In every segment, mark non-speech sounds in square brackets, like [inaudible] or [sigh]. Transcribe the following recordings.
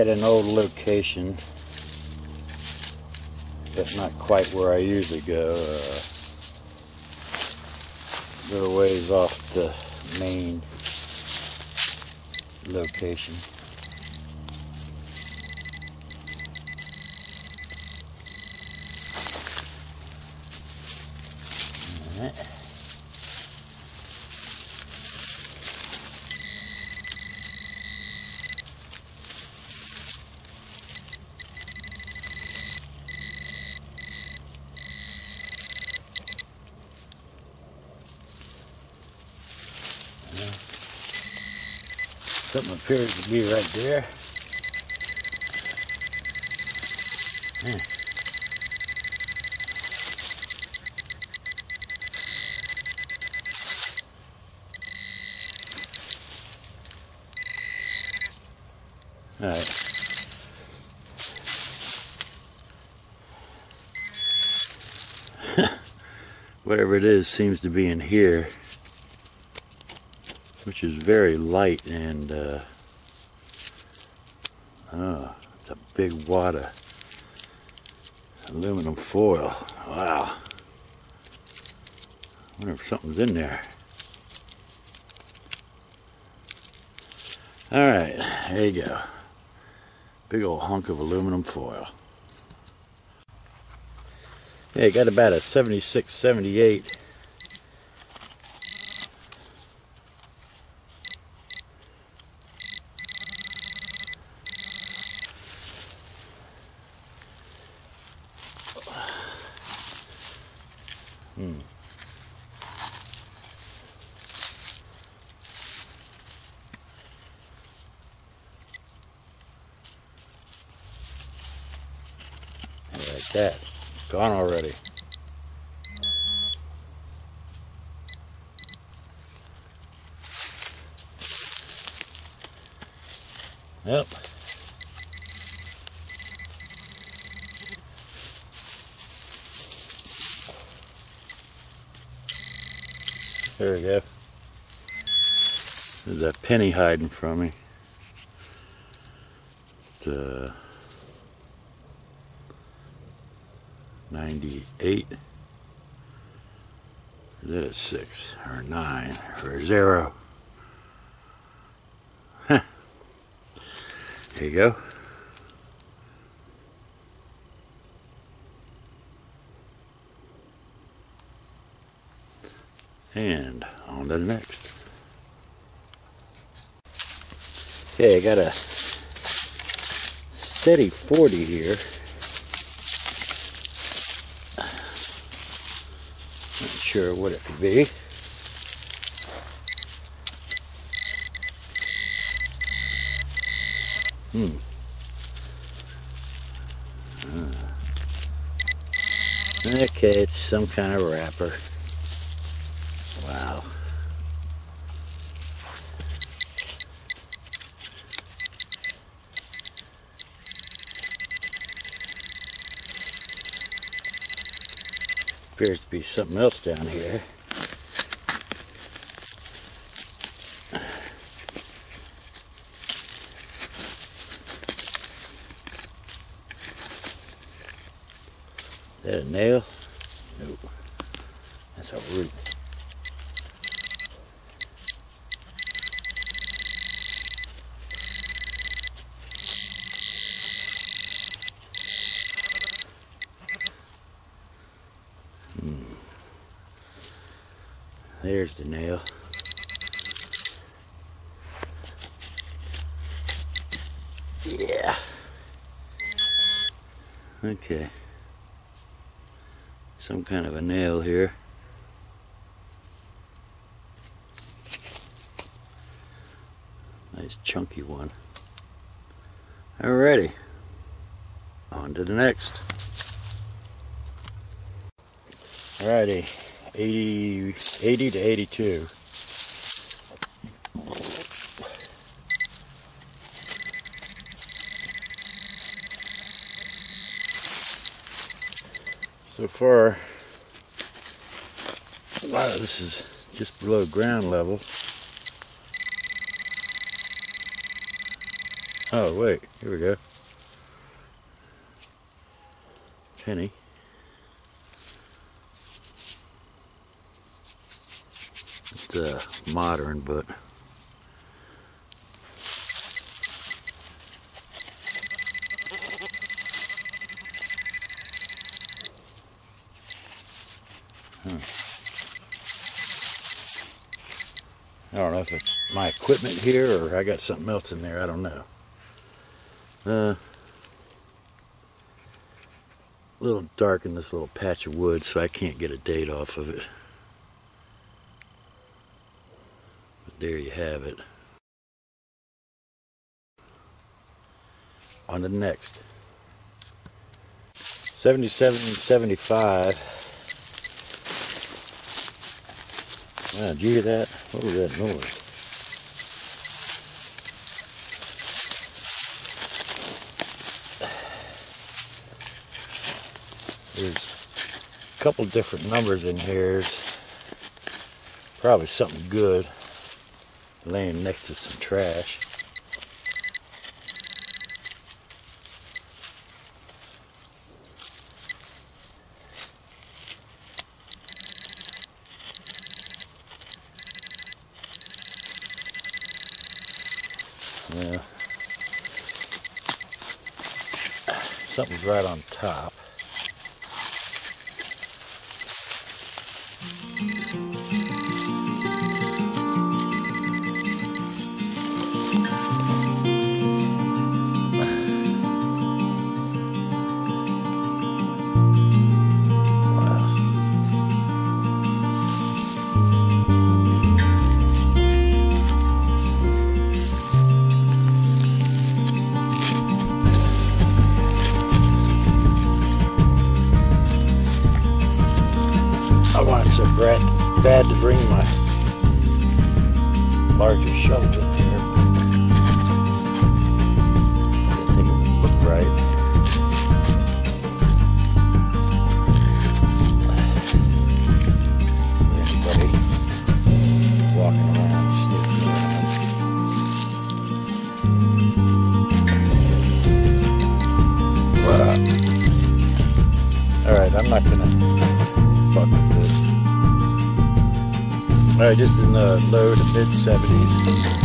At an old location, but not quite where I usually go. Uh, little ways off the main location. Something appears to be right there. Hmm. All right. [laughs] Whatever it is seems to be in here which is very light and uh, oh, it's a big wad of aluminum foil. Wow. I wonder if something's in there. All right, there you go. Big old hunk of aluminum foil. Yeah, got about a 76, 78 Hmm. Like that. Gone already. Yep. There we go. There's that penny hiding from me. The 98. Is that a 6 or 9 or a 0? Huh. There you go. And on to the next. Okay, I got a steady 40 here. Not sure what it could be. Hmm. Uh. Okay, it's some kind of wrapper. Wow. Appears to be something else down here. Is that a nail? Nope. That's a root. Hmm. There's the nail. Yeah. Okay. Some kind of a nail here. Nice chunky one. Alrighty. On to the next. Alrighty, 80, 80 to 82. So far, this is just below ground level. Oh, wait. Here we go. Penny. It's uh, modern, but Hmm. I don't know if it's my equipment here or I got something else in there. I don't know. Uh, a little dark in this little patch of wood, so I can't get a date off of it. But there you have it. On to the next. 77 75. Wow, did you hear that? What was that noise? There's a couple different numbers in here. Probably something good laying next to some trash. Yeah. Something's right on top. Larger shovel in the low to mid 70s.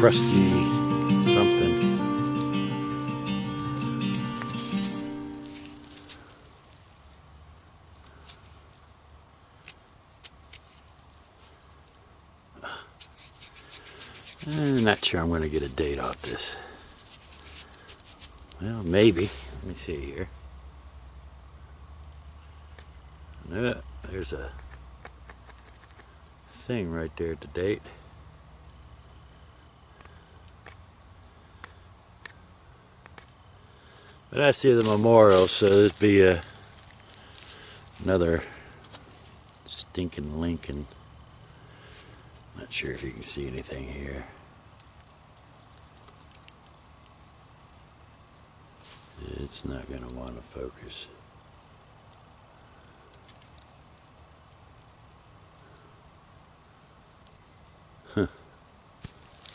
Crusty something. Eh, not sure I'm going to get a date off this. Well, maybe. Let me see here. Yeah, there's a thing right there to date. But I see the memorial, so it'd be a another stinking Lincoln. Not sure if you can see anything here. It's not going to want to focus.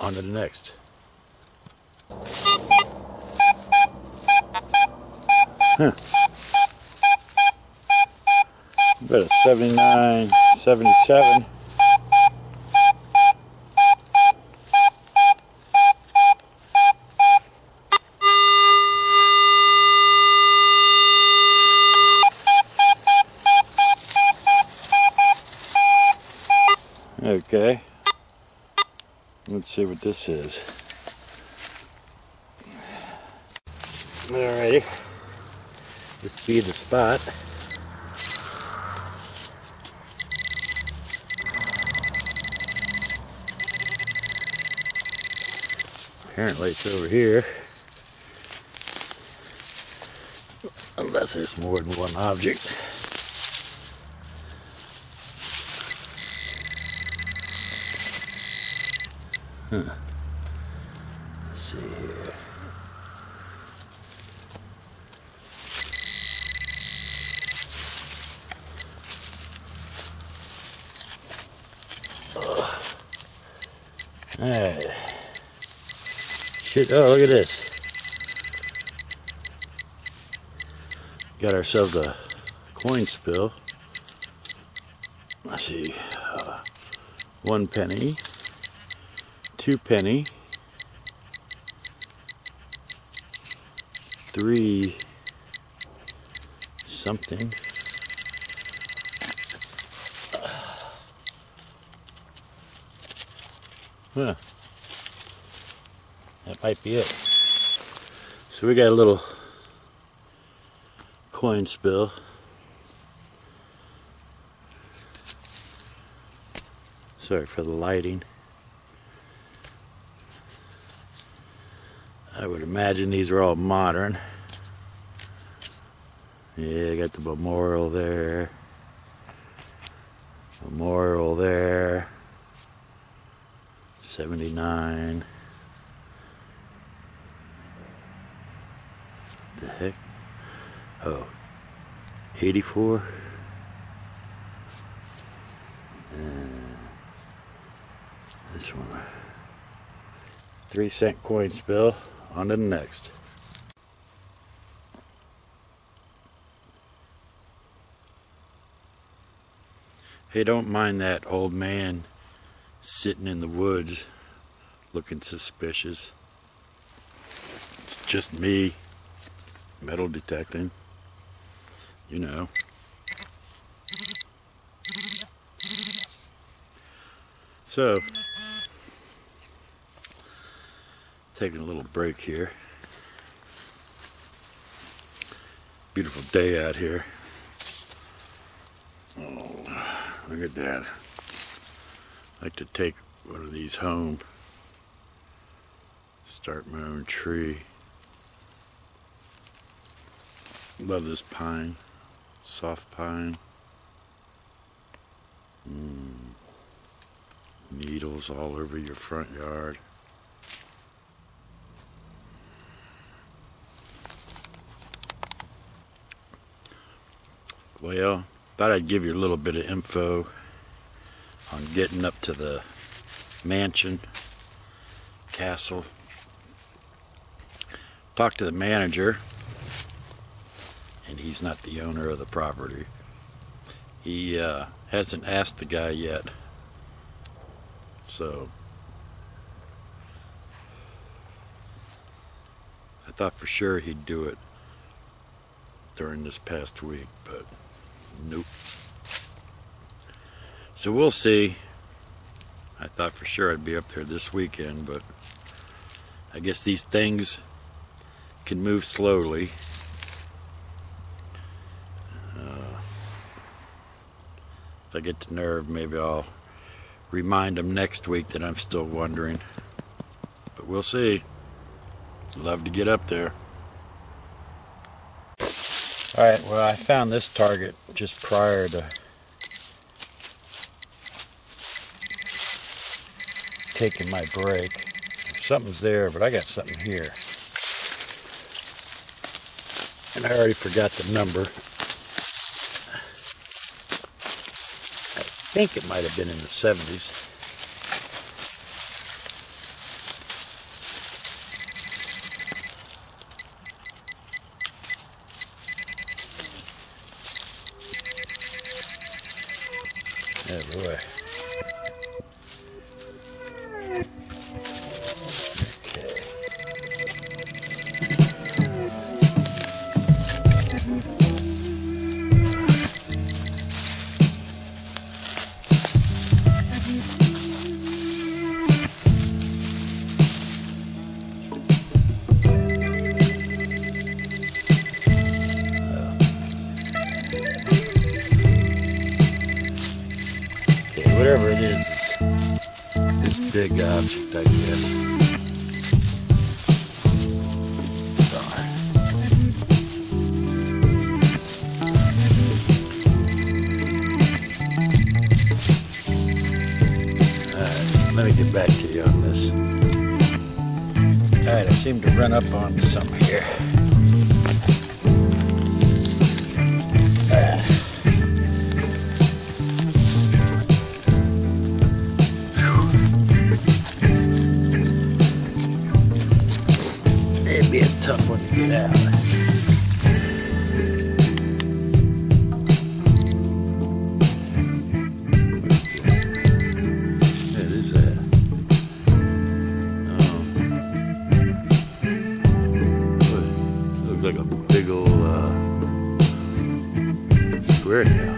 On to the next. Hmm. About a 79, 77. Okay. Let's see what this is. Alrighty. Be the spot. Apparently it's over here. Unless there's more than one object. Huh. Let's see here. Alright. Oh, look at this. Got ourselves a coin spill. Let's see. Uh, one penny. Two penny. Three something. Huh. Might be it. So we got a little coin spill. Sorry for the lighting. I would imagine these are all modern. Yeah, I got the memorial there. Memorial there. 79. Heck? Oh, 84. And this one. Three cent coin spill. On to the next. Hey, don't mind that old man sitting in the woods looking suspicious. It's just me metal detecting, you know. So, taking a little break here. Beautiful day out here. Oh, look at that I like to take one of these home. Start my own tree. Love this pine, soft pine. Mm. Needles all over your front yard. Well, thought I'd give you a little bit of info on getting up to the mansion, castle. Talked to the manager, he's not the owner of the property. He uh, hasn't asked the guy yet. So, I thought for sure he'd do it during this past week, but nope. So we'll see. I thought for sure I'd be up there this weekend, but I guess these things can move slowly. I get the nerve, maybe I'll remind them next week that I'm still wondering. But we'll see. Love to get up there. Alright, well I found this target just prior to taking my break. Something's there, but I got something here. And I already forgot the number. Think it might have been in the 70s. Run up on something square nail.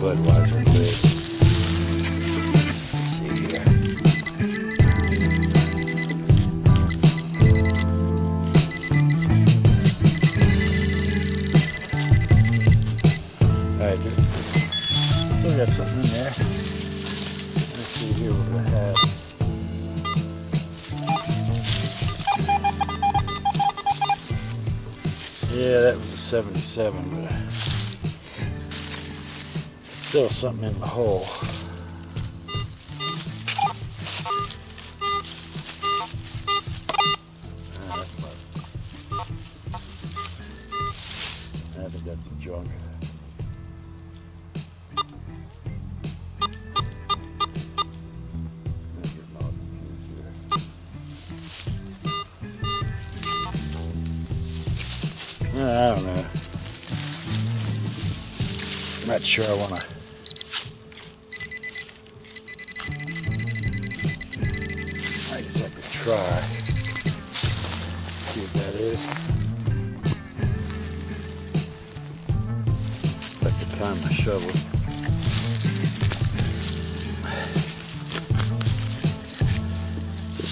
Budweiser. Alright, still in there. Let's see here we have. Yeah, that was a 77, but still something in the hole. Ah, I think that's junk. I don't know. I'm not sure I want to.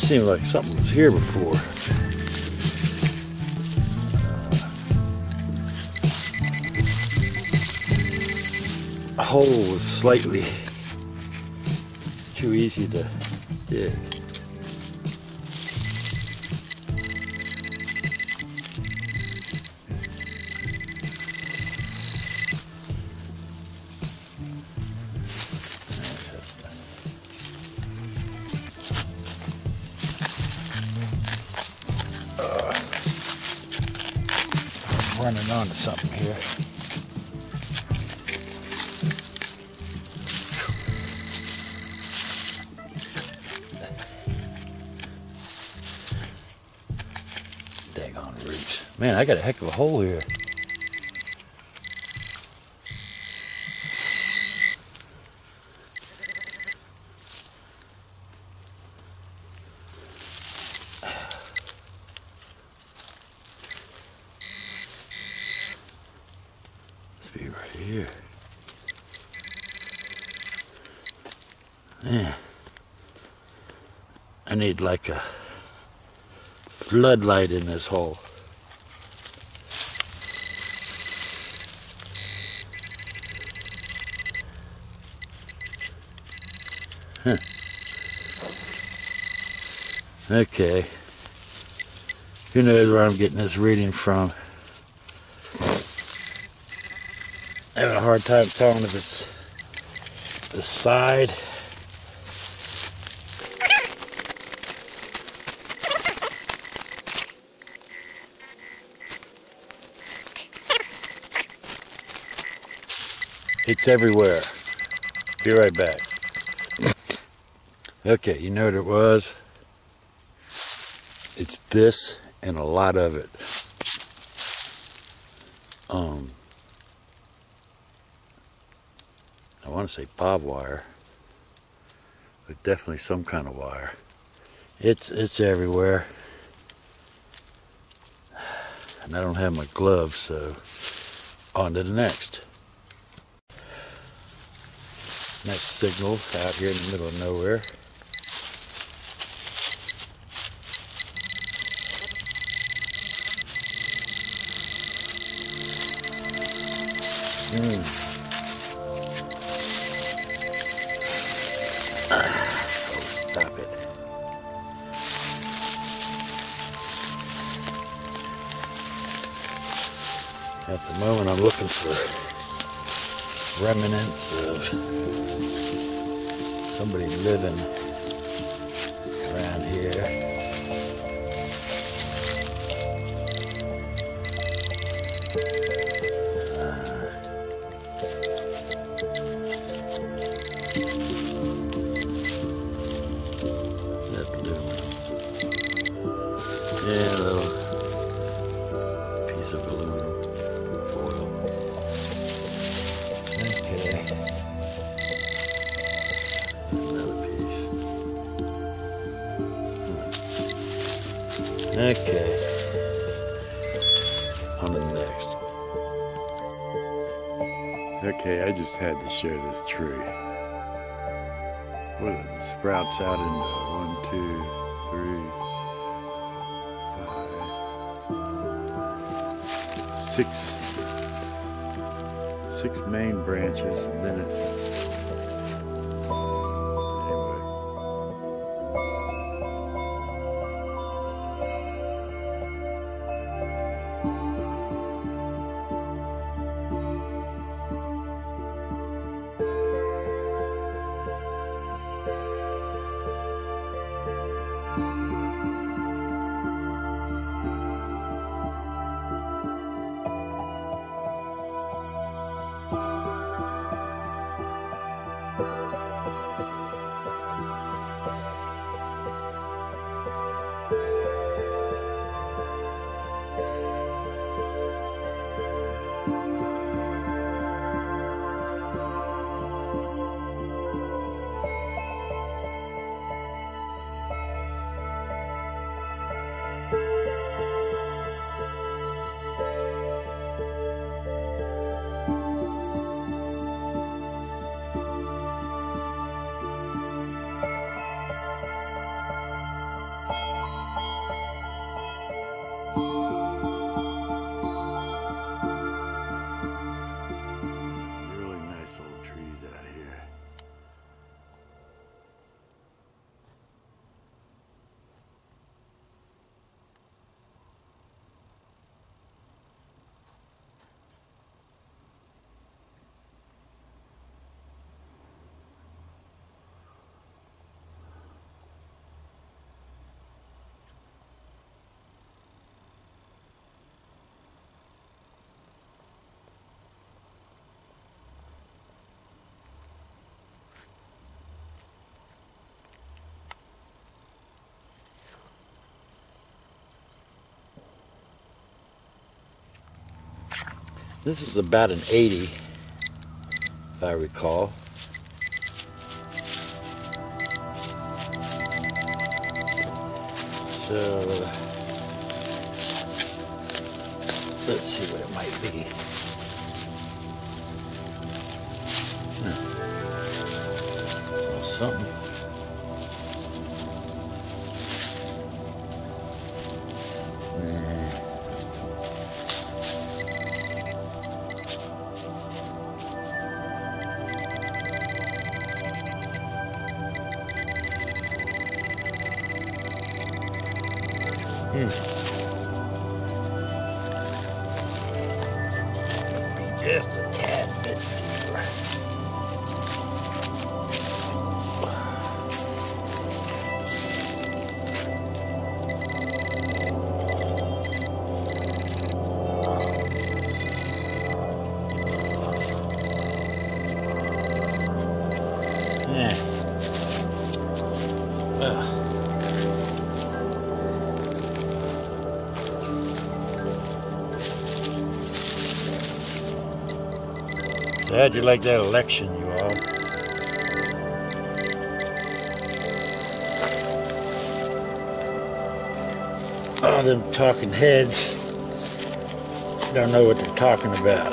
Seemed like something was here before. The hole was slightly too easy to dig. Something here. Daggone roots. Man, I got a heck of a hole here. Must be right here. Yeah. I need like a floodlight in this hole. Okay. Who knows where I'm getting this reading from? having a hard time telling if it's the side It's everywhere. Be right back. Okay, you know what it was? It's this and a lot of it. Um, I want to say bob wire, but definitely some kind of wire. It's it's everywhere, [sighs] and I don't have my gloves, so on to the next. Next signal out here in the middle of nowhere. Mm. Stop it. At the moment, I'm looking for remnants of somebody living had to share this tree. What it sprouts out into one, two, three, five, six, six main branches, and then it This is about an 80, if I recall. So, let's see what it might be. Just How'd you like that election, you all? All them talking heads don't know what they're talking about. [laughs]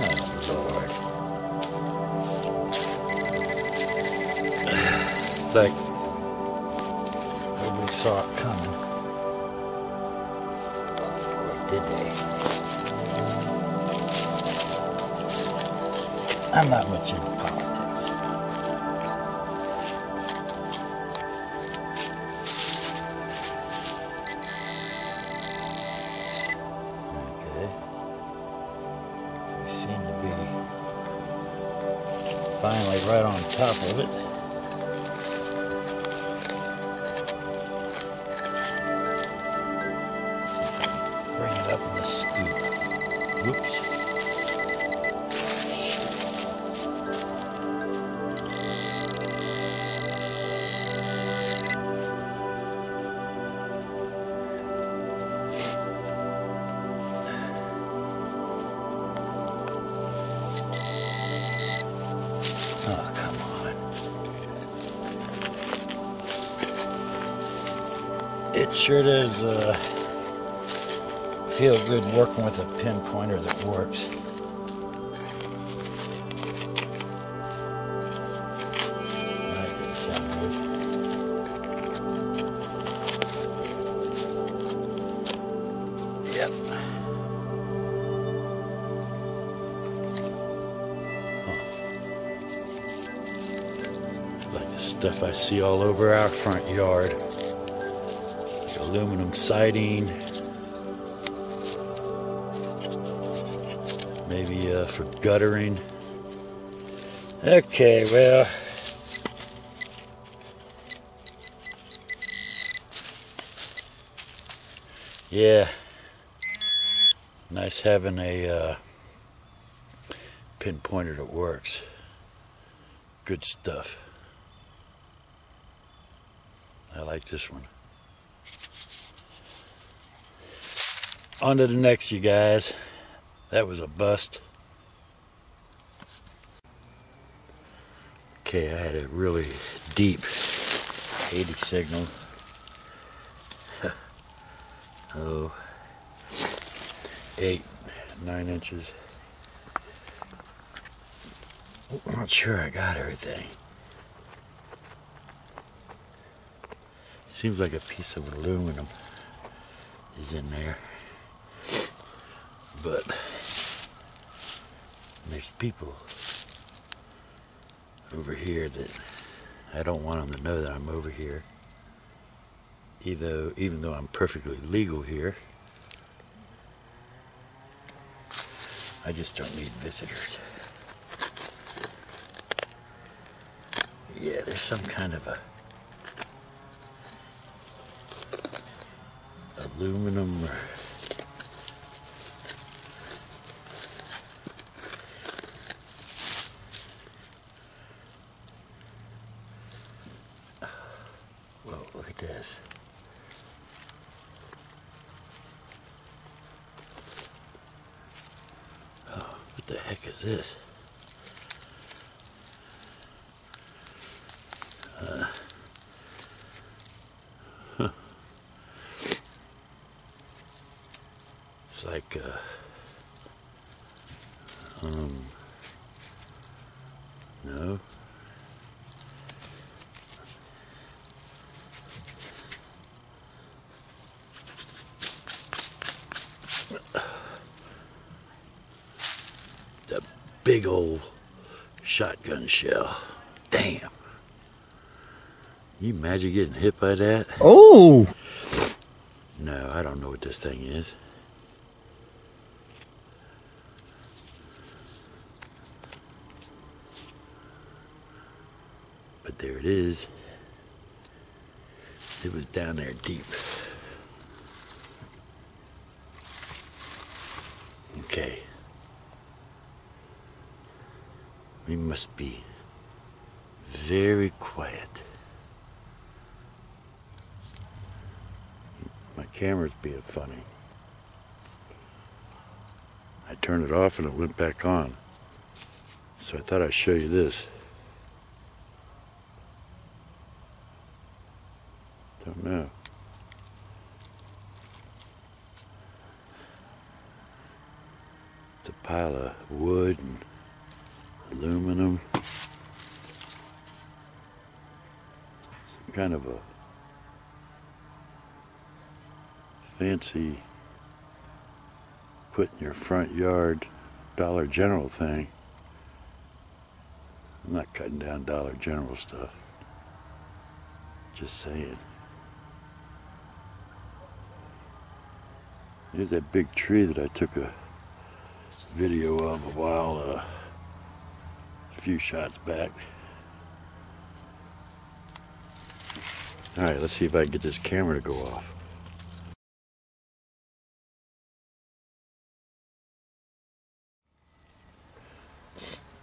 oh, Lord. [sighs] Like finally right on top of it. Working with a pinpointer that works. Yep. Like the stuff I see all over our front yard. The Aluminum siding. Uh, for guttering. Okay, well. Yeah. Nice having a uh, pinpointer that works. Good stuff. I like this one. On to the next, you guys. That was a bust. Okay, I had a really deep 80 signal. [laughs] oh, eight, nine inches. I'm not sure I got everything. Seems like a piece of aluminum is in there. But there's people over here that I don't want them to know that I'm over here. Even even though I'm perfectly legal here. I just don't need visitors. Yeah, there's some kind of a aluminum or Whoa, look at this. Oh, what the heck is this? Uh, huh. It's like, uh, um, no. The big old shotgun shell. Damn. you imagine getting hit by that? Oh! No, I don't know what this thing is. But there it is. It was down there deep. Okay. We must be very quiet. My camera's being funny. I turned it off and it went back on. So I thought I'd show you this. Don't know. It's a pile of wood and aluminum. Some kind of a fancy put in your front yard Dollar General thing. I'm not cutting down Dollar General stuff. Just saying. Here's that big tree that I took a video of a while, uh, a few shots back. All right, let's see if I can get this camera to go off.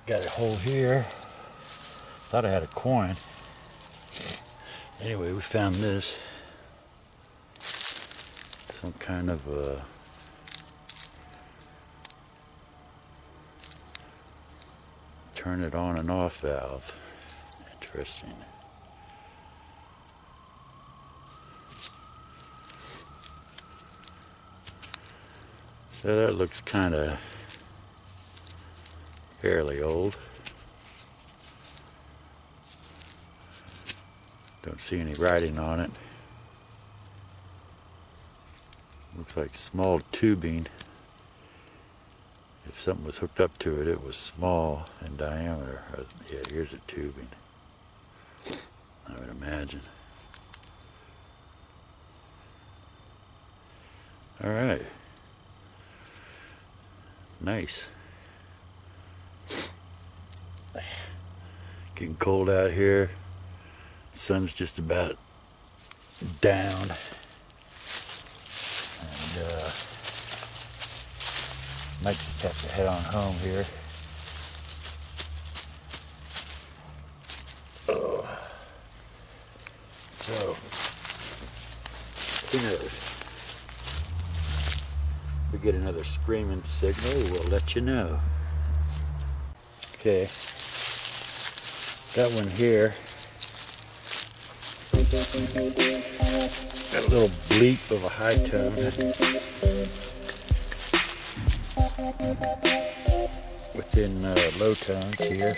Got a hole here. Thought I had a coin. Anyway, we found this. Some kind of a turn it on and off valve. Interesting. So that looks kind of fairly old. Don't see any writing on it. Looks like small tubing. If something was hooked up to it, it was small in diameter. Uh, yeah, here's a tubing. I would imagine. All right. Nice. Getting cold out here. Sun's just about down. And uh, might just have to head on home here. So, who knows? If we get another screaming signal, we'll let you know. Okay. Got one here. Got a little bleep of a high tone. Within uh, low tones here.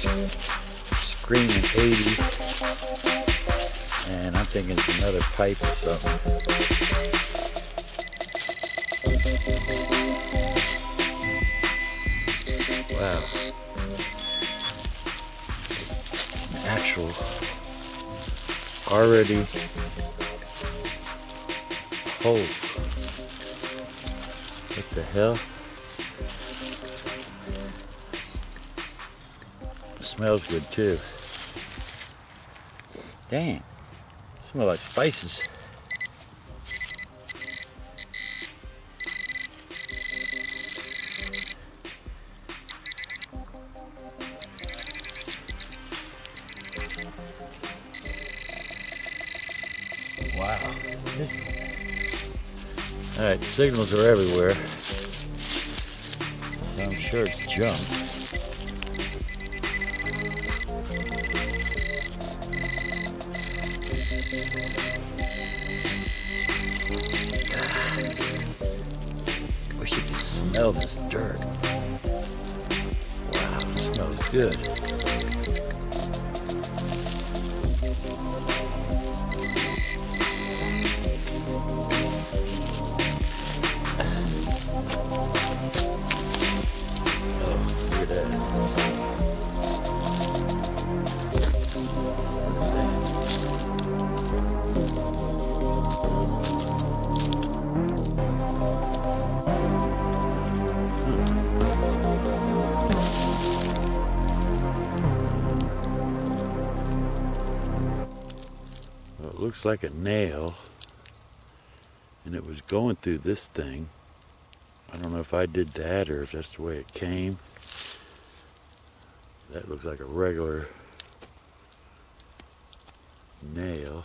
Screaming 80. And I'm thinking it's another pipe or something. Wow. Actual already hole. What the hell? Smells good too. Dang. Smell like spices. Wow. Alright, signals are everywhere. I'm sure it's junk. Good. Nail, and it was going through this thing. I don't know if I did that or if that's the way it came. That looks like a regular nail.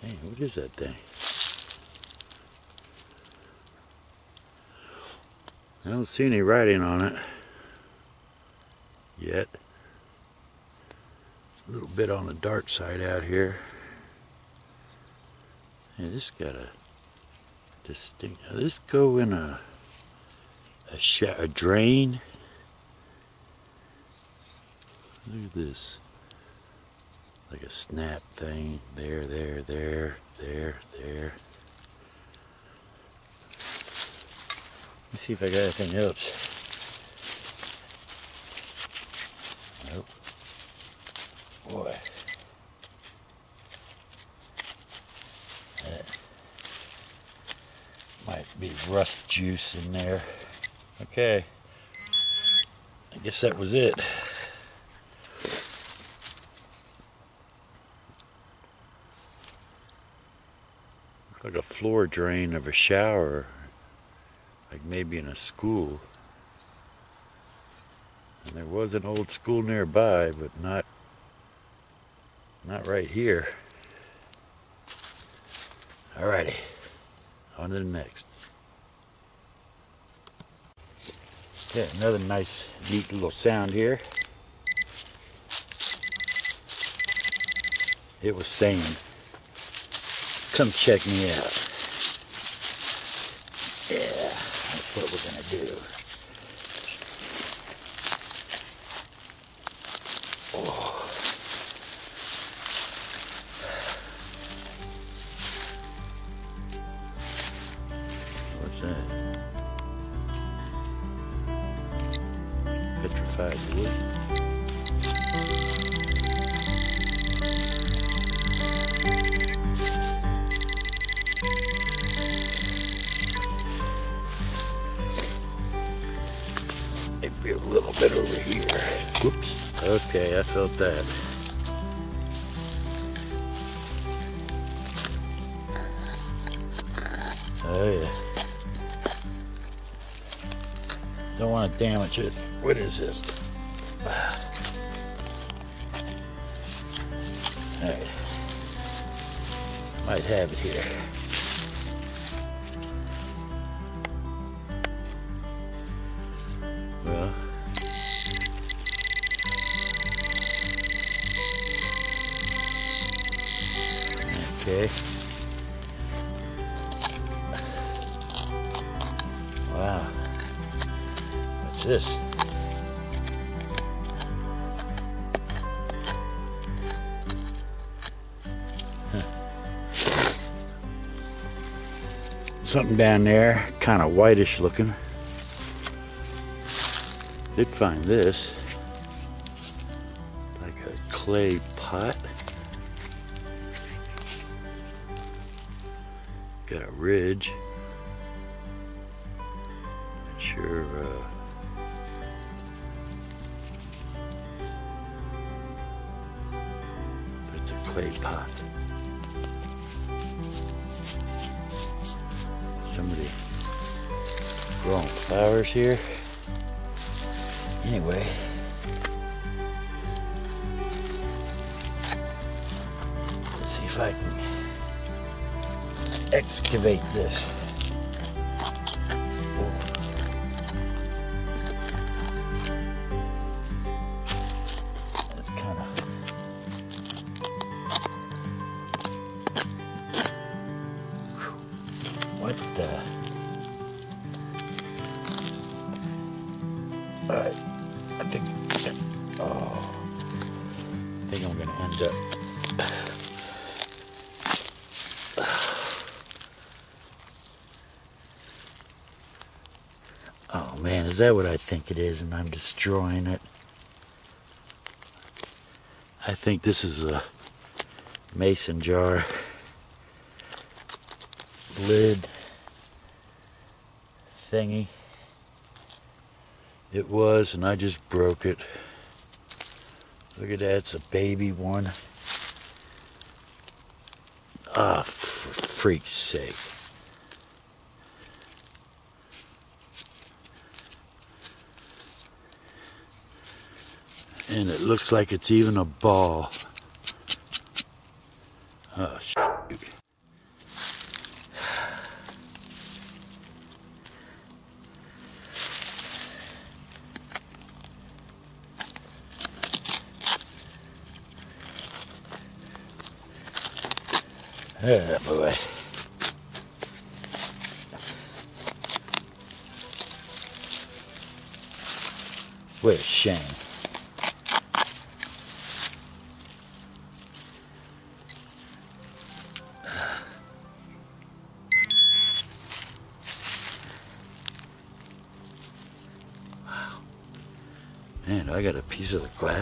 Hey, what is that thing? I don't see any writing on it yet. A little bit on the dark side out here. Hey, this got a distinct. This go in a a, a drain. Look at this. Like a snap thing. There, there, there, there, there. Let's see if I got anything else. Nope. Boy. Might be rust juice in there. Okay. I guess that was it. Looks like a floor drain of a shower. Like maybe in a school. And there was an old school nearby, but not right here. Alrighty, on to the next. Okay, another nice, neat little sound here. It was saying, come check me out. Yeah, that's what we're gonna do. Damage it. What is this? Something down there, kind of whitish looking. Did find this, like a clay pot. Got a ridge. Not sure. Uh, but it's clay pot. Somebody growing flowers here. Anyway. Let's see if I can excavate this. Think it is and I'm destroying it? I think this is a mason jar lid thingy. It was, and I just broke it. Look at that, it's a baby one. Ah, for freak's sake. And it looks like it's even a ball. Oh,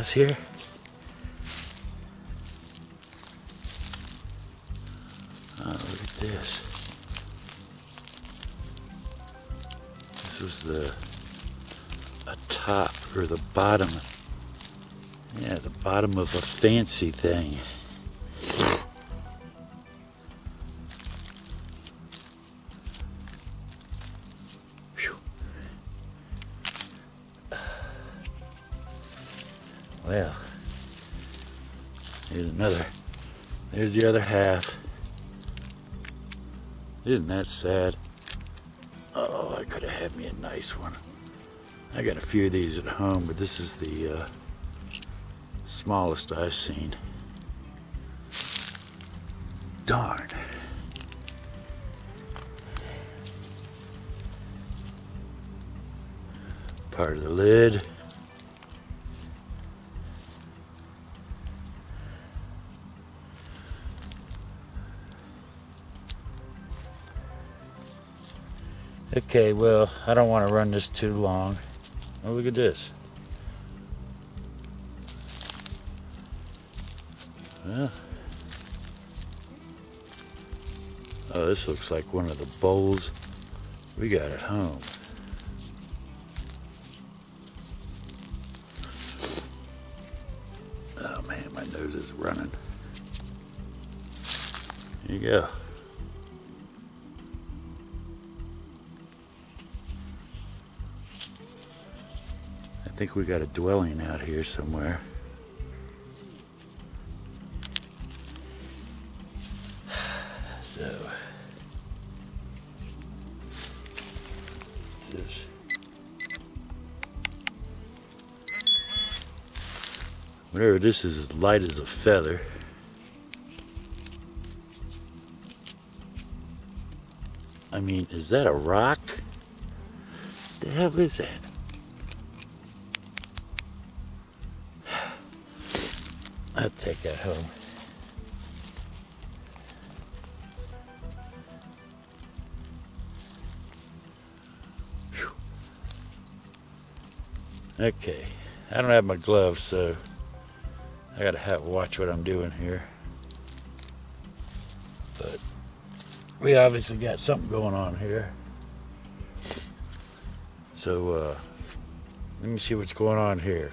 here? Oh, look at this. This was the a top or the bottom. Yeah, the bottom of a fancy thing. Here's another. There's the other half. Isn't that sad? Oh, I could have had me a nice one. I got a few of these at home, but this is the uh, smallest I've seen. Darn. Part of the lid. Okay, well, I don't want to run this too long. Oh, look at this. Well, oh, this looks like one of the bowls we got at home. Think we got a dwelling out here somewhere. [sighs] So, this. Whatever this is, as light as a feather. I mean, is that a rock? The hell is that? I'll take that home. Okay, I don't have my gloves, so I gotta have, watch what I'm doing here. But we obviously got something going on here. So uh, let me see what's going on here.